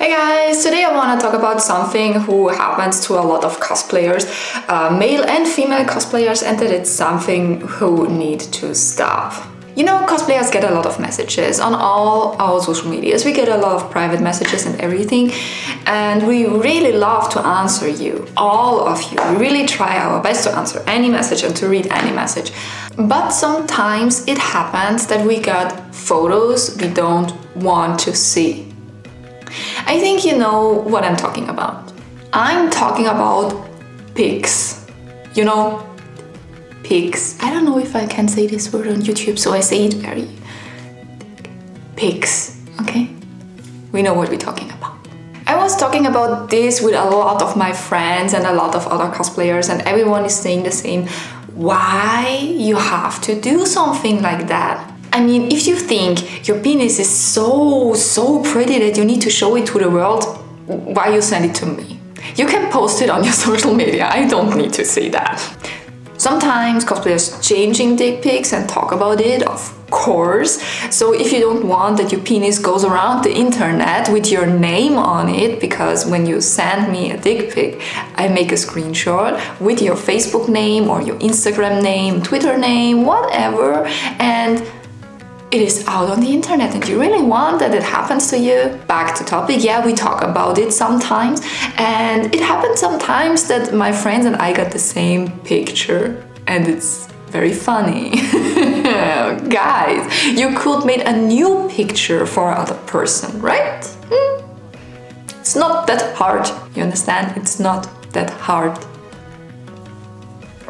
Hey guys, today I want to talk about something who happens to a lot of cosplayers, uh, male and female cosplayers, and that it's something who need to stop. You know, cosplayers get a lot of messages on all our social medias. We get a lot of private messages and everything, and we really love to answer you, all of you. We really try our best to answer any message and to read any message. But sometimes it happens that we get photos we don't want to see. I think you know what I'm talking about. I'm talking about pics. You know, pics. I don't know if I can say this word on YouTube, so I say it very. Pics, okay? We know what we're talking about. I was talking about this with a lot of my friends and a lot of other cosplayers, and everyone is saying the same. Why you have to do something like that? I mean, if you think your penis is so, so pretty that you need to show it to the world, why you send it to me? You can post it on your social media, I don't need to see that. Sometimes cosplayers changing dick pics and talk about it, of course. So if you don't want that your penis goes around the internet with your name on it, because when you send me a dick pic, I make a screenshot with your Facebook name or your Instagram name, Twitter name, whatever, and it is out on the internet and you really want that it happens to you. Back to topic, yeah, we talk about it sometimes, and it happens sometimes that my friends and I got the same picture, and it's very funny. Guys, you could make a new picture for other person, right? Hmm? It's not that hard, you understand? It's not that hard.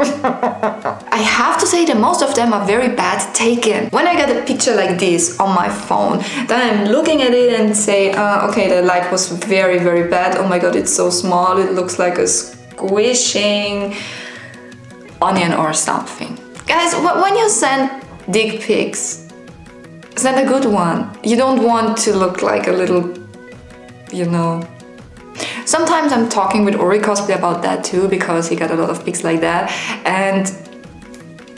I have to say that most of them are very bad taken. When I get a picture like this on my phone, then I'm looking at it and say, uh, okay, the light was very, very bad. Oh my god, it's so small. It looks like a squishing onion or something. Guys, when you send dick pics, send a good one. You don't want to look like a little, you know, Sometimes I'm talking with Ori Cosplay about that too because he got a lot of pics like that and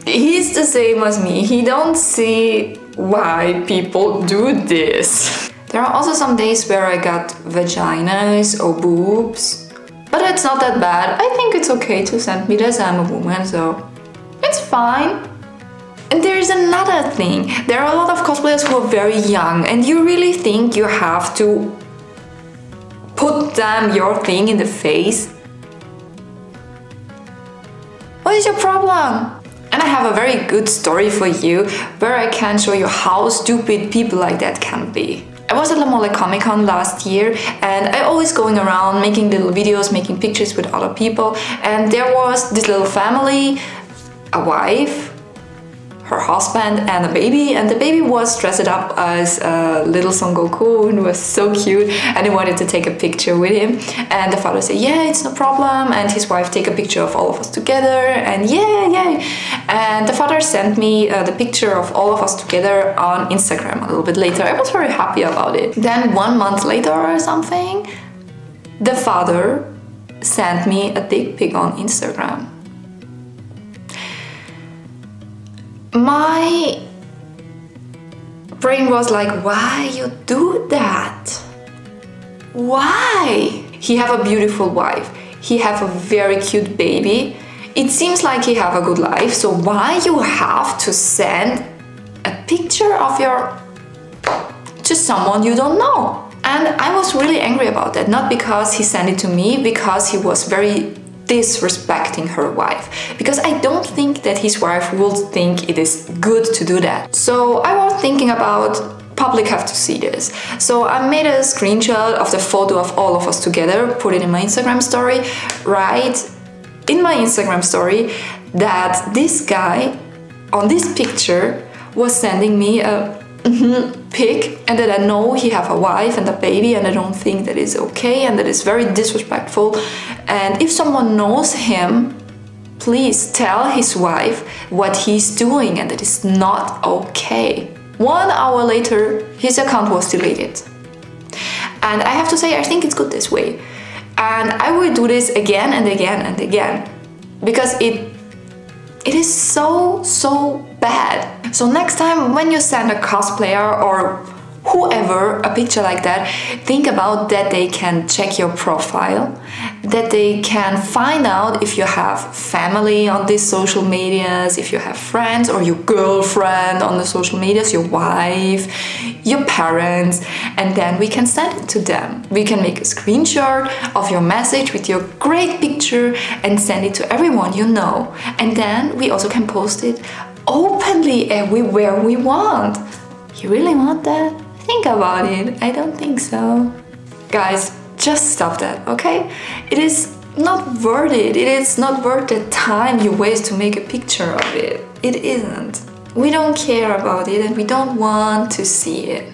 he's the same as me. He don't see why people do this. There are also some days where I got vaginas or boobs, but it's not that bad. I think it's okay to send me this. I'm a woman, so it's fine. And there is another thing. There are a lot of cosplayers who are very young and you really think you have to put them your thing in the face? What is your problem? And I have a very good story for you where I can show you how stupid people like that can be. I was at La Mole Comic Con last year and I always going around making little videos, making pictures with other people and there was this little family, a wife, her husband and a baby and the baby was dressed up as a little Son Goku and was so cute and he wanted to take a picture with him. And the father said yeah it's no problem and his wife take a picture of all of us together and yeah yeah and the father sent me uh, the picture of all of us together on Instagram a little bit later. I was very happy about it. Then one month later or something the father sent me a dick pic on Instagram my brain was like, why you do that? Why? He have a beautiful wife. He have a very cute baby. It seems like he have a good life. So why you have to send a picture of your to someone you don't know? And I was really angry about that. Not because he sent it to me, because he was very disrespecting her wife because I don't think that his wife would think it is good to do that. So I was thinking about public have to see this. So I made a screenshot of the photo of all of us together, put it in my Instagram story, right in my Instagram story that this guy on this picture was sending me a mm-hmm, and that I know he have a wife and a baby and I don't think that is okay and that is very disrespectful. And if someone knows him please tell his wife what he's doing and that is not okay. One hour later his account was deleted. And I have to say I think it's good this way. And I will do this again and again and again because it it is so so bad so next time when you send a cosplayer or whoever a picture like that, think about that they can check your profile, that they can find out if you have family on these social medias, if you have friends or your girlfriend on the social medias, your wife, your parents, and then we can send it to them. We can make a screenshot of your message with your great picture and send it to everyone you know. And then we also can post it openly everywhere we want. You really want that? Think about it. I don't think so. Guys, just stop that, okay? It is not worth it. It is not worth the time you waste to make a picture of it. It isn't. We don't care about it and we don't want to see it.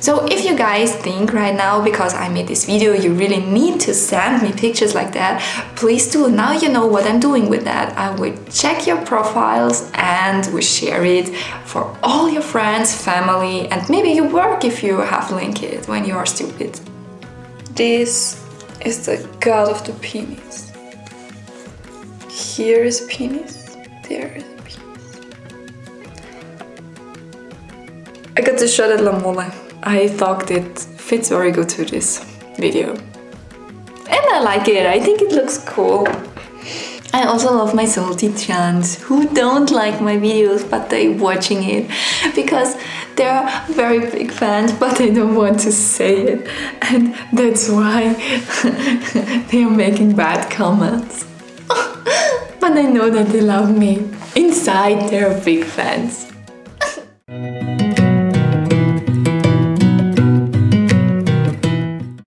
So if you guys think right now, because I made this video, you really need to send me pictures like that, please do. Now you know what I'm doing with that. I will check your profiles and we share it for all your friends, family, and maybe your work if you have linked when you are stupid. This is the god of the penis. Here is a penis, there is a penis. I got the shot at La Mole. I thought it fits very good to this video. And I like it, I think it looks cool. I also love my salty chants who don't like my videos but they watching it because they're very big fans but they don't want to say it and that's why they're making bad comments. but I know that they love me. Inside they're big fans.